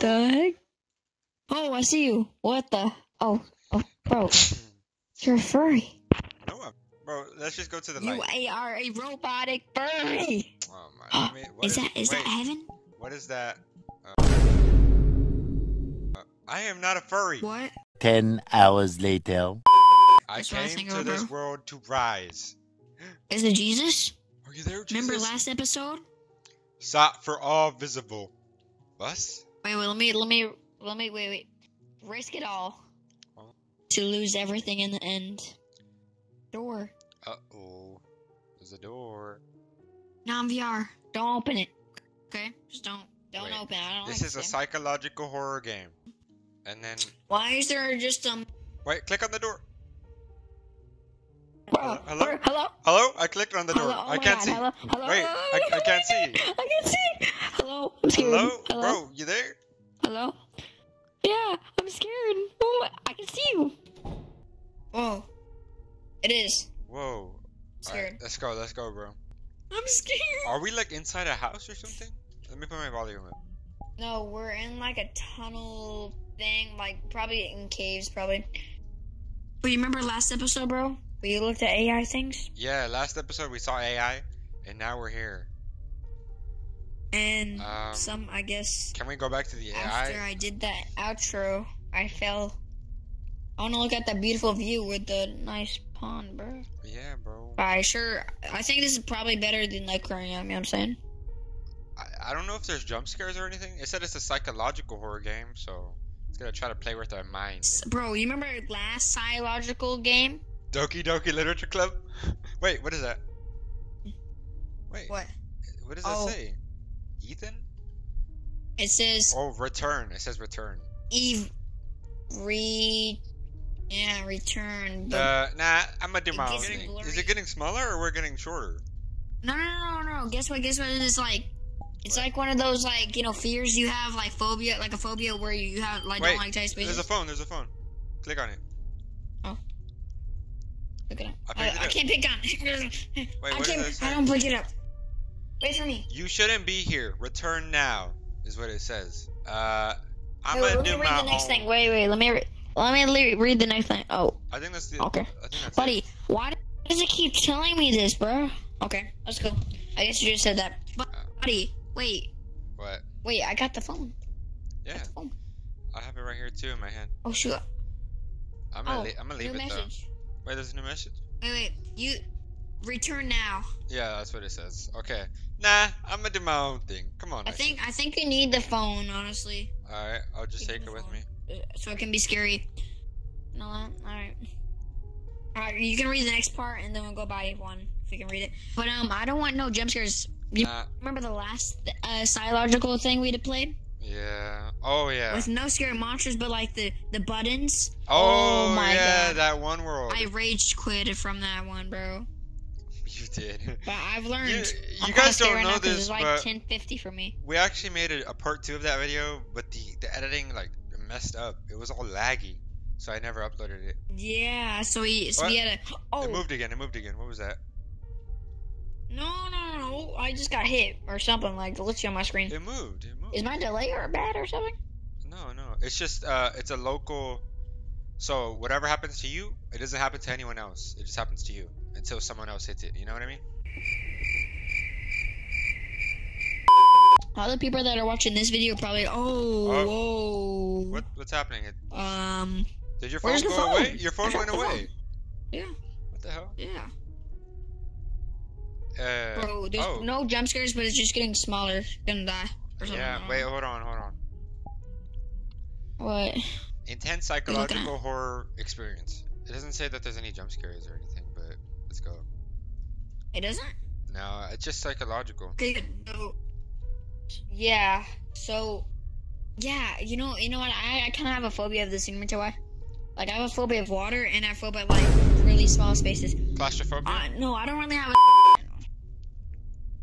What the heck? Oh, I see you. What the? Oh, oh, bro, you're a furry. No, I'm, bro. Let's just go to the You light. are a robotic furry. Oh my. I mean, what Is that is wait, that heaven? What is that? Uh, uh, I am not a furry. What? Ten hours later. I That's what I was came to of, this bro. world to rise. Is it Jesus? Are you there, Jesus? Remember last episode? Sought for all visible. Bus? Wait, wait, let me, let me, let me, wait, wait. Risk it all Oh. to lose everything in the end. Door. Uh oh. There's a door. Non VR. Don't open it. Okay, just don't, don't Wait, open. it. I don't This like is a game. psychological horror game. And then Why is there just um? wait, click on the door. Hello? hello? Hello? Hello? I clicked on the door. Hello? Oh I can't God, see. Hello? Hello? Wait, I, I can't see. I can't see. Hello? Hello? Hello? Bro, you there? Hello? Yeah, I'm scared. Oh, I can see you. Whoa. It is. Whoa. Scared. Alright, let's go, let's go, bro. I'm scared. Are we like inside a house or something? Let me put my volume up. No, we're in like a tunnel thing, like probably in caves, probably. But you remember last episode, bro? We looked at AI things? Yeah, last episode we saw AI, and now we're here. And Um, some, I guess, Can we go back to the AI? after I did that outro, I fell. I want to look at that beautiful view with the nice pond, bro. Yeah, bro. I sure. I think this is probably better than like Aquarium. You know what I'm saying? I, I don't know if there's jump scares or anything. It said it's a psychological horror game, so it's gonna try to play with our minds. Bro, you remember last psychological game? Doki Doki Literature Club? Wait, what is that? Wait, What? what does Oh. that say? Ethan? It says Oh, return. It says return. Eve re yeah, return. Uh, nah, I'm gonna do my own thing. Is it getting smaller or we're getting shorter? no no no no. Guess what? Guess what it is like it's like one of those like, you know, fears you have, like phobia like a phobia where you have like Wait, don't like tight spaces. There's a phone. There's a phone. Click on it. Pick it up. I I, it I can't pick on it. Wait, I what can't? I don't pick it up. Wait for me. You shouldn't be here. Return now, is what it says. Uh, I'm Wait, gonna let do me read my the next own. thing. Wait, wait, let me re- let me le- read the next thing. Oh, I think that's the. Okay. That's buddy, It. why does it keep telling me this, bro? Okay, let's go. I guess you just said that. Buddy, wait, What? wait, I got the phone. Yeah, The phone. I have it right here too in my hand. Oh shoot. I'm gonna. Oh, I'm gonna leave it message. though. Wait, there's a new message. Wait, wait, you return now. Yeah, that's what it says. Okay. Nah, I'm gonna do my own thing. Come on. I think I think you need the phone, honestly, All right, I'll just You take it with phone. me. so it can be scary. No, all right. All right, you can read the next part, and then we'll go buy one if we can read it. But um, I don't want no jump scares. You Nah. remember the last uh, psychological thing we'd have played Yeah. Oh yeah. with no scary monsters, but like the the buttons. oh, oh my yeah, God. that one world. I rage quit from that one, bro. You did. But I've learned. You- you guys don't right know this, It's like but- 1050 for me. we actually made a, a part two of that video, but the the editing like messed up. It was all laggy, so I never uploaded it. Yeah, so he so What? we had a. Oh It moved again. It moved again. What was that? no no no! I just got hit or something like the glitchy on my screen. It moved. It moved. Is my delay or bad or something? No, no. It's just uh, it's a local. So whatever happens to you, it doesn't happen to anyone else. It just happens to you until someone else hits it. You know what I mean? All the people that are watching this video probably. Oh, Oh. whoa. What what's happening? It, Um. did your phone go phone? away? Your phone went away. Yeah. What the hell? Yeah. Uh, Bro, there's oh. no jump scares, but it's just getting smaller. Gonna die. Or something. I Yeah. Wait. Hold on. Hold on. What? Intense psychological horror experience. It doesn't say that there's any jump scares or anything, but let's go. It doesn't? No, it's just psychological. Okay, good. So, yeah. So, yeah. You know, you know what? I, I kind of have a phobia of this. You know why? Like I have a phobia of water, and I have a phobia of like really small spaces. Claustrophobia. Uh, no, I don't really have a.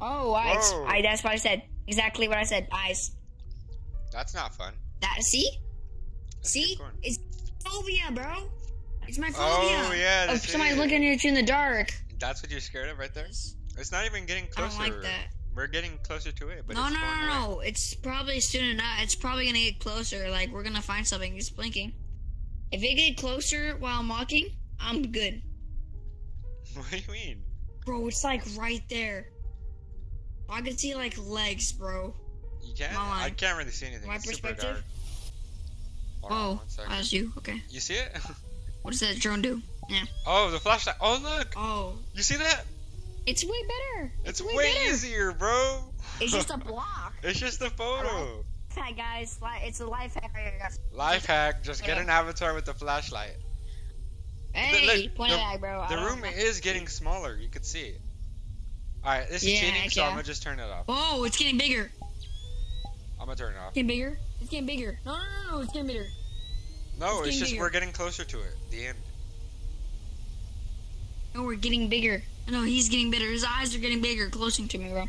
Oh, eyes. Whoa. I. That's what I said. Exactly what I said. Eyes. That's not fun. That. See. Let's See. It's phobia, bro. It's my phobia. Oh yeah, Of that's oh, somebody looking at you in the dark. That's what you're scared of right there. It's not even getting closer. I closer. don't like that. We're getting closer to it, but no, it's no, going no, away. no. It's probably soon enough. It's probably gonna get closer. Like we're gonna find something. It's blinking. If it get closer while I'm walking, I'm good. What do you mean? Bro, it's like right there. I can see like legs, bro. You can't? I can't really see anything. My it's super perspective? Hold on Oh, second. that's you. Okay. You see it? What does that drone do? Yeah. Oh, the flashlight. Oh, look! Oh, You see that? it's way better. It's, way, way, better. easier, bro. It's just a block. It's just a photo. Hi guys, it's a life hack. Life hack: just get an avatar with the flashlight. Hey, look, point the- bro. The room is getting smaller. You can see it. All right, this is Yeah, cheating, so I'm gonna just turn it off. Oh, it's getting bigger. I'm gonna turn it off. It's getting bigger. It's getting bigger. No, no, no, no. It's getting bigger. No, It's it's, just bigger. we're getting closer to it. The end. No, we're getting bigger. No, he's getting bigger. His eyes are getting bigger, closing to me, bro.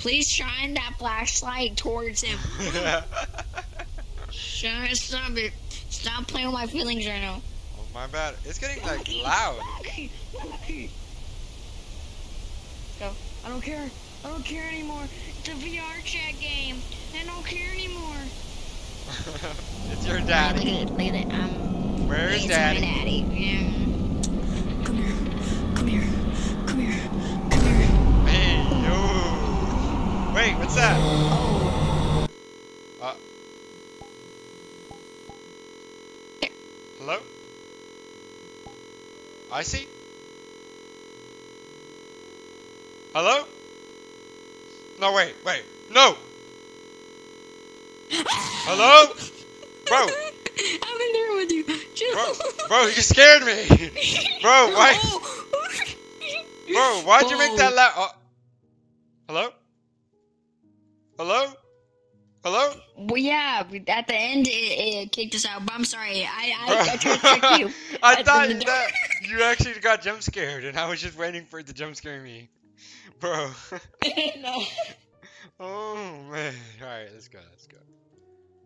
Please shine that flashlight towards him. Shine, stop it. Stop playing with my feelings right now. oh my bad. It's getting like loud. Go. I don't care. I don't care anymore. It's a VR chat game. I don't care anymore. it's your Look daddy. at it. Look at it. Um, Where's it's daddy? my daddy. Yeah. Come here. Come here. Come here. Come here. Hey, yo. Wait, what's that? Oh. Uh. Hello? I see. Hello? No, wait, wait. No! Hello? Bro, I'm in there with you. Chill. bro, bro, you scared me. Bro, why? Oh. Bro, why'd you make Oh. that loud? Oh. Hello? Hello? Hello? Well, yeah, at the end it, it kicked us out. But I'm sorry. I I, I tried to trick you. I thought that you actually got jump scared, and I was just waiting for it to jump scare me, bro. no. oh man! All right, let's go. Let's go.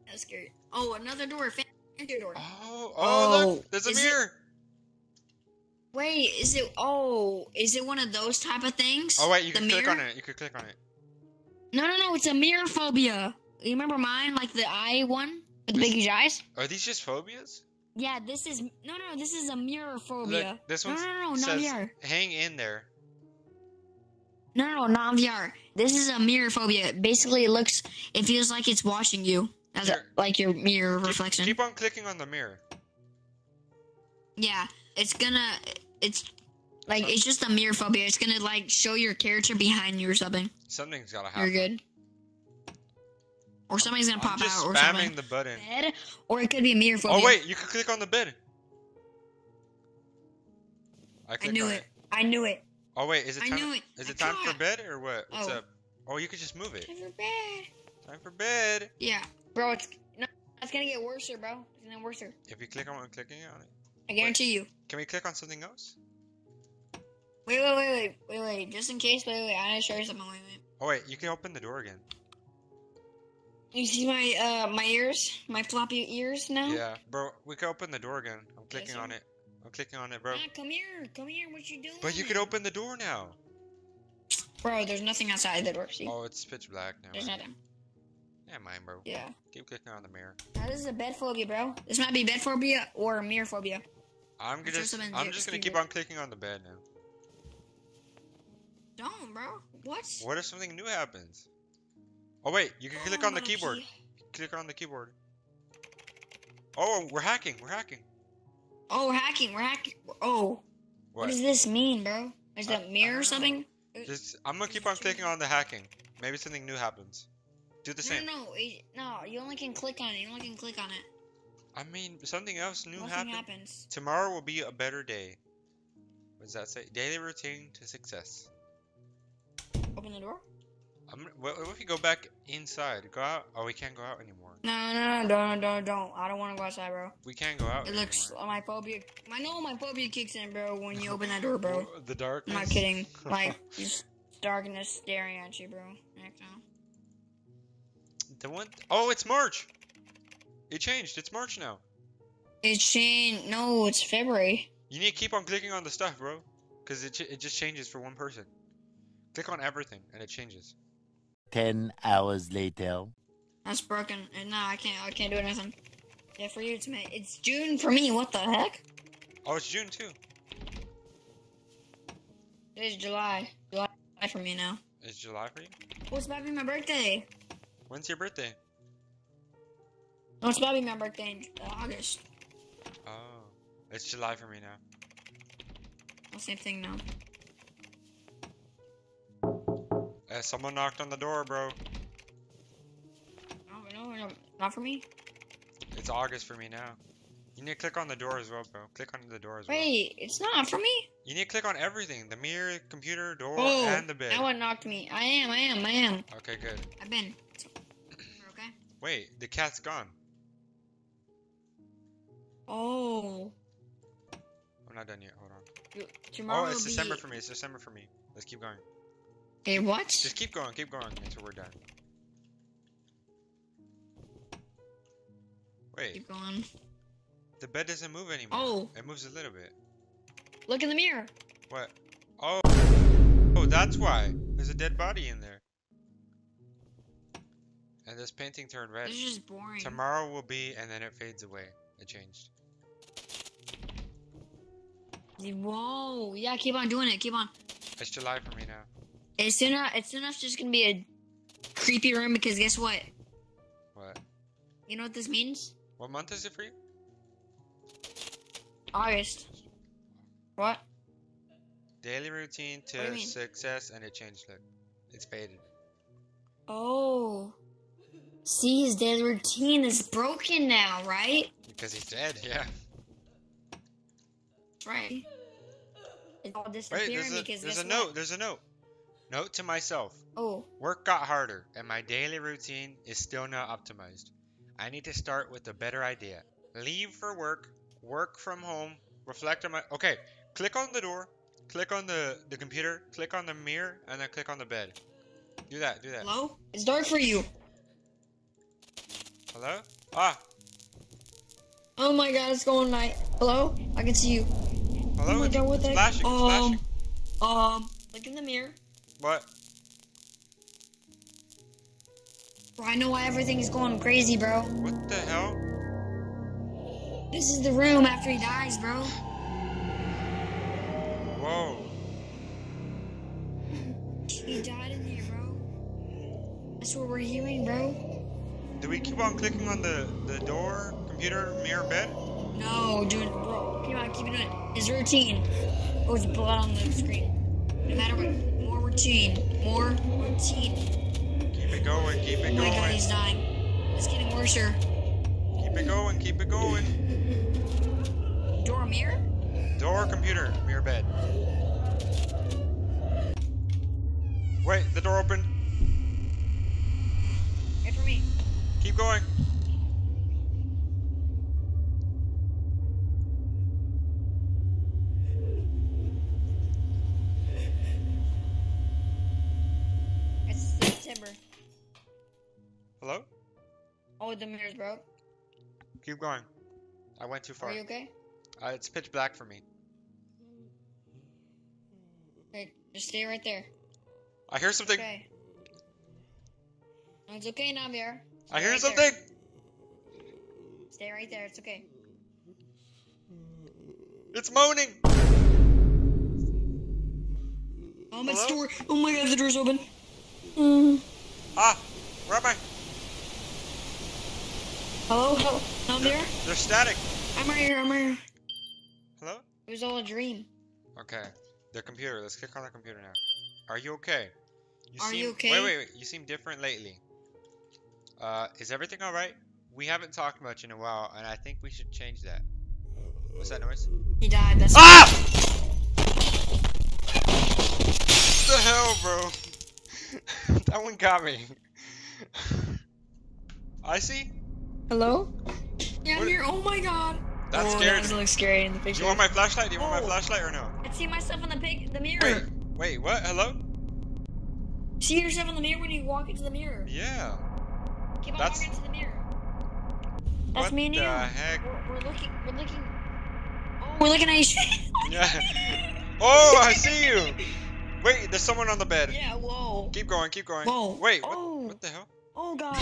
That's scary. Oh, another door. Fancy door. Oh, oh, Oh, look! There's a is it- mirror. Wait, is it? Oh, is it one of those type of things? Oh wait, you The can click on it. You can click on it. No, no, no. It's a mirror phobia. You remember mine, like the eye one with the Which- big eyes? Are these just phobias? Yeah, this is no, no. This is a mirror phobia. Look, this one no, no, no, not says VR. hang in there. No, no, not VR. This is a mirror phobia. Basically, it looks, it feels like it's watching you, as a, like your mirror Keep- reflection. Keep on clicking on the mirror. Yeah, it's gonna, it's like it's just a mirror phobia. It's gonna like show your character behind you or something. Something's gotta happen. You're good. Or something's gonna pop out or spamming something. the button. Bed, or it could be a mirror oh, phobia. Oh wait, you can click on the bed. I, I knew on it. I knew it. Oh wait, is it I time? it. Is I it time for it. bed or what? What's Oh. up? Oh, you could just move it. Never bad. Time for bed. Yeah, bro. It's no, it's gonna get worse, bro. It's gonna get worse. If you click on clicking on it, I guarantee you. can we click on something else? Wait, wait, wait, wait, wait, wait. Just in case, wait, wait. I gotta show you something. Wait, wait. Oh wait, you can open the door again. You see my uh my ears, my floppy ears now? Yeah, bro, we can open the door again. I'm clicking on it. I'm clicking on it, bro. Ah, come here, come here. What you doing? But you can open the door now. Bro, there's nothing outside the door. See, Oh, it's pitch black now. there's nothing. Yeah, mine, bro. Yeah. Keep clicking on the mirror. Now, this is a bed phobia, bro. This might be bed phobia or mirror phobia. I'm gonna just, I'm just gonna keep on clicking on the bed now. Don't, bro. What? What if something new happens? Oh wait, you can click Oh, on the keyboard. key. Click on the keyboard. Oh, we're hacking. We're hacking. Oh, we're hacking. We're hacking. Oh, what, What? does this mean, bro? Is that I mirror or something? Just, I'm gonna keep on clicking on the hacking. Maybe something new happens. Do the No, same. no, no, no. You only can click on it. You only can click on it. I mean, something else new Nothing happened. happens. Tomorrow will be a better day. What does that say? Daily routine to success. Open the door. I'm, what, what if you go back inside? Go out? Oh, we can't go out anymore. No, no, no, don't, don't, don't. I don't want to go outside, bro. We can't go out. It looks anymore. my phobia. I know my phobia kicks in, bro. When you open that door, bro. The dark. I'm not kidding. Like just darkness staring at you, bro. Heck no. the one oh it's March. It changed. It's March now. It's changed. No, it's February. You need to keep on clicking on the stuff, bro, because it ch- it just changes for one person. Click on everything and it changes. 10 hours later. That's broken. And no, I can't. I can't do anything. Yeah, for you it's May. It's June for me. What the heck? Oh, it's June too. It's July. July for me now. It's July for you? What's about to be my birthday. When's your birthday? No, it's about to be my birthday in August. Oh, it's July for me now. The same thing now. Uh, someone knocked on the door, bro. No, no, no, not for me. It's August for me now. You need to click on the door as well, bro. Click on the door as well. Wait, it's not for me. You need to click on everything. The mirror, computer, door, Oh, and the bed. that one knocked me. I am, I am, I am. Okay, good. I've been. Okay. Wait, the cat's gone. Oh, I'm not done yet. Hold on. tomorrow Oh, it's will be... December for me. It's December for me. Let's keep going. Hey, what? Just keep going, keep going until we're done. Wait, Keep going. the bed doesn't move anymore. Oh. It moves a little bit. Look in the mirror. What? Oh. Oh, that's why. There's a dead body in there. And this painting turned red. This is just boring. Tomorrow will be, and then it fades away. It changed. Whoa. Yeah, keep on doing it. Keep on. It's July for me. It's soon enough, it's soon enough just gonna be a creepy room because guess what? What? You know what this means? What month is it for you? August. What? Daily routine What do you to success, and it changed. Look, it's faded. Oh. See, his daily routine is broken now, right? Because he's dead, yeah. That's right. It's all Wait, disappearing there's a, because there's a what? note. There's a note. Note to myself. Oh, Work got harder, and my daily routine is still not optimized. I need to start with a better idea. Leave for work, work from home, reflect on my. Okay, click on the door, click on the, the computer, click on the mirror, and then click on the bed. Do that, do that. hello? It's dark for you. Hello? Ah, Oh my god, it's going night. Hello? I can see you. hello? Oh my god, what the flashing, Um, flashing. um, look in the mirror. What? Bro, I know why everything's going crazy, bro. What the hell? This is the room after he dies, bro. Whoa. He died in here, bro. That's what we're hearing, bro. Do we keep on clicking on the, the door, computer, mirror, bed? No, dude, bro. Keep on, keep doing it. His routine. Oh, it's blood on the screen. No matter what. More routine. More routine. Keep it going, keep Oh it my god, going. he's dying. It's getting worse. Keep it going, keep it going. Door mirror? Door, computer, mirror, bed. Wait, the door opened. Wait for me. Keep going. Oh, the mirror's broke. Keep going. I went too far. Are you okay? Uh, it's pitch black for me. Okay, just stay right there. I hear something. Okay. It's okay, Navier. I hear right something. there. Stay right there. It's okay. It's moaning. Oh, my Hello? door. Oh my god, the door's open. Mm. Ah, where am I? Hello? Hello? They're static. I'm right here. I'm right here. Hello? It was all a dream. Okay. The computer. Let's click on the computer now. Are you okay? You Are seem, you okay? Wait, wait, wait. You seem different lately. Uh, is everything alright? We haven't talked much in a while, and I think we should change that. What's that noise? He died. That's Ah! What the hell, bro? that one got me. I see. Hello? Yeah, I'm here. Oh my god. That oh, scared that doesn't me. look scary in the picture. Do picture. you want my flashlight? Do you want my Oh. flashlight or no? I see myself in the pig, the mirror. Wait, wait, what? Hello? See yourself in the mirror when you walk into the mirror. Yeah. Keep on That's- walking into the mirror. That's what me and the you. heck? We're, we're looking. We're looking. Oh, we're looking at you. Yeah. Oh, I see you. Wait, there's someone on the bed. Yeah, whoa. Keep going, keep going. Whoa. Wait, what, Oh. what the hell? Oh god.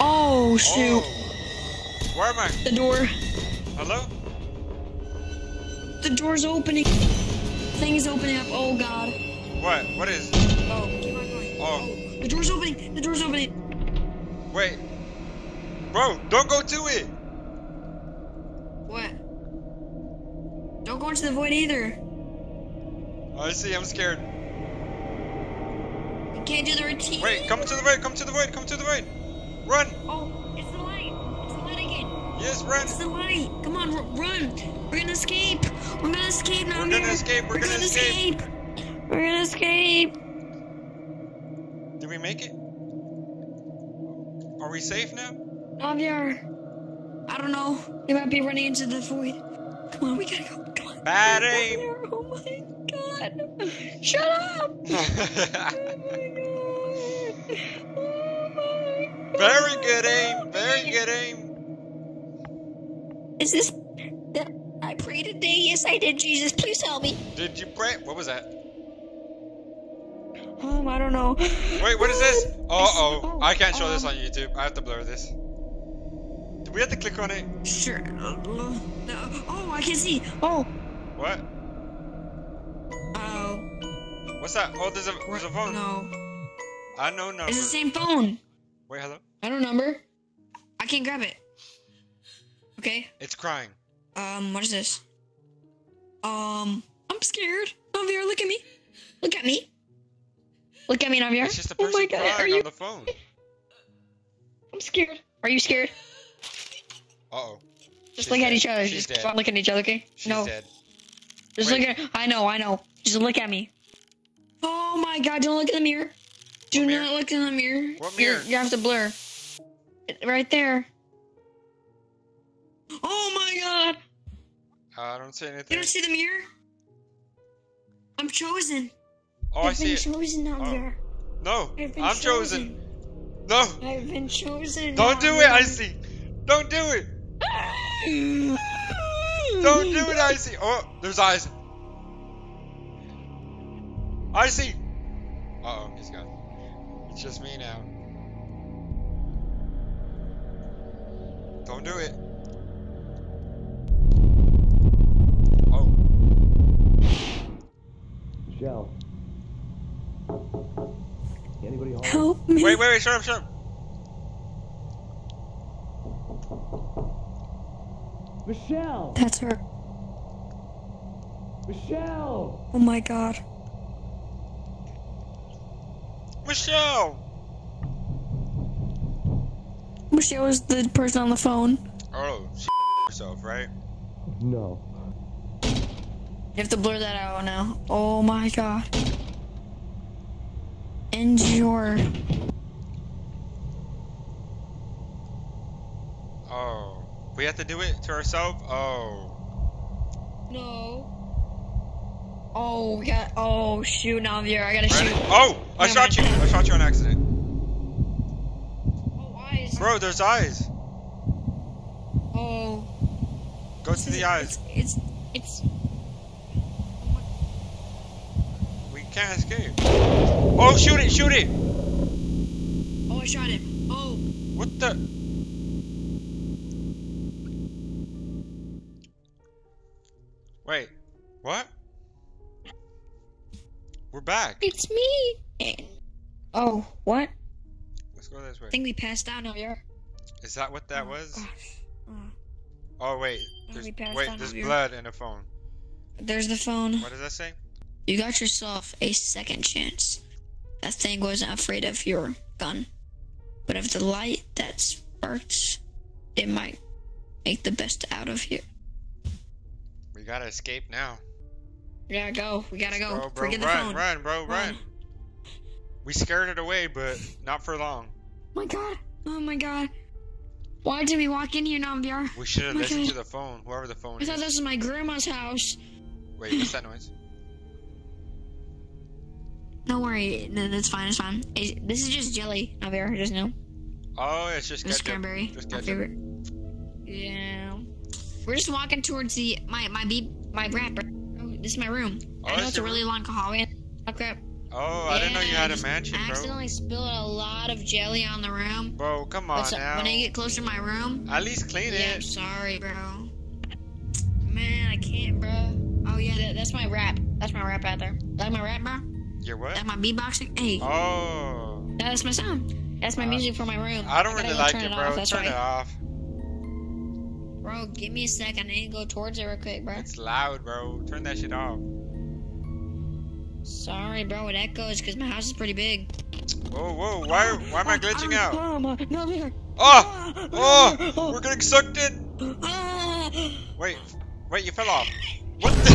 Oh shoot. Oh. Where am I? The door. Hello? The door's opening. Thing is opening up. Oh god. What? What is? Oh, keep on going. Oh. oh. The door's opening. The door's opening. Wait. Bro, don't go to it. What? Don't go into the void either. Oh, I see, I'm scared. You can't do the routine. Wait, come to the void, come to the void, come to the void. Run! Oh, it's the light. It's the light again. Yes, run! It's the light. Come on, r- run. We're gonna escape. We're gonna escape now. We're gonna escape, we're gonna escape. We're gonna escape. Did we make it? Are we safe now? Navier. I don't know. We might be running into the void. Come on, we gotta go. Come on. Bad aim! Oh my god. Shut up. Oh my god. Very good aim, very good aim. Is this that I prayed today? Yes, I did. Jesus, please help me. Did you pray? What was that? Um, I don't know. Wait, what is this? Uh oh, Oh, I can't show this um, on YouTube. I have to blur this. Do we have to click on it? Sure. No. Oh, I can see. Oh. What? Oh. What's that? Oh, there's a there's a phone. No. I know number. It's the same phone. Wait, hello. I don't number. I can't grab it. Okay. It's crying. Um, what is this? Um, I'm scared. Navier, look at me. Look at me. Look at me, Navier. It's just a oh my god, are you? on the phone. I'm scared. Are you scared? Uh oh. Just She's look at each other. She's Just dead. on looking at each other, okay? She's no. dead. Just Wait. look at. I know, I know. Just look at me. Oh my god! Don't look in the mirror. Do What not mirror? look in the mirror. What You're- mirror? You have to blur. It- Right there. Oh my god! I don't see anything. You don't see the mirror? I'm chosen. Oh, I I've see been chosen out Oh. there. No, I've been I'm chosen. No, I've been chosen. don't do it, Icy. Don't do it. Don't do it, Icy. Oh, there's eyes. Icy. Uh oh, he's gone. It's just me now. Don't do it. Oh, Michelle. Anybody home? Help me. wait, wait, wait, shut up, shut up. Michelle! That's her. Michelle! Oh my god. Michelle. Michelle was the person on the phone. Oh, she herself, right? No. You have to blur that out now. Oh my god. End your. Oh, we have to do it to ourselves. Oh, No. Oh, we got. Oh, shoot, Navier. I'm here. I gotta ready? shoot. Oh, I Yeah, shot you. I shot you on accident, eyes. Bro. There's eyes. Oh. Go to the eyes. It's. It's. it's We can't escape. Oh, shoot it! Shoot it! oh, I shot him. Oh. What the? Wait, what? We're back. It's me. Oh, what? Let's go this way. I think we passed out, Navier. Is that what that Oh, was? gosh. Oh. Oh wait, there's, we passed wait, out there's blood in the phone. There's the phone. What does that say? You got yourself a second chance. That thing wasn't afraid of your gun. But of the light that sparks, it might make the best out of here. We gotta escape now. We gotta go. We gotta go. Bro, bro, Forget the run, phone. run, bro, run. Run. We scared it away, but not for long. my god. Oh my god. Why did we walk in here, Nambiar? We should have Oh listened God. to the phone, whoever the phone I thought this was my grandma's house. Wait, what's that noise? Don't worry. No, that's fine. It's fine. This is just jelly, Nambiar. Just know. Oh, it's just cranberry. Just My ketchup. favorite. Yeah. We're just walking towards the my my beep my wrapper. Oh, this is my room. Oh, I know it's a really long hallway. Oh crap. Oh, I didn't know you had a mansion, bro. I accidentally spilled a lot of jelly on the room. Bro, come on so- now. when I get closer to my room, At least clean yeah, I'm it. sorry, bro. Man, I can't, bro. Oh yeah, that, that's my rap. That's my rap out there. Like my rap, bro. Your what? Like my beatboxing. Hey, Oh. that's my sound. That's my Uh, music for my room. I don't gotta really like turn it, off, bro. That's Turn why. it off. Bro, give me a second. I need to go towards it real quick, bro. It's loud, bro. Turn that shit off. Sorry, bro. It echoes because my house is pretty big. Whoa, whoa. Why, why am I glitching out? Oh, my, no. Oh! Oh! We're getting sucked in! Ah. Wait, wait, you fell off. What the?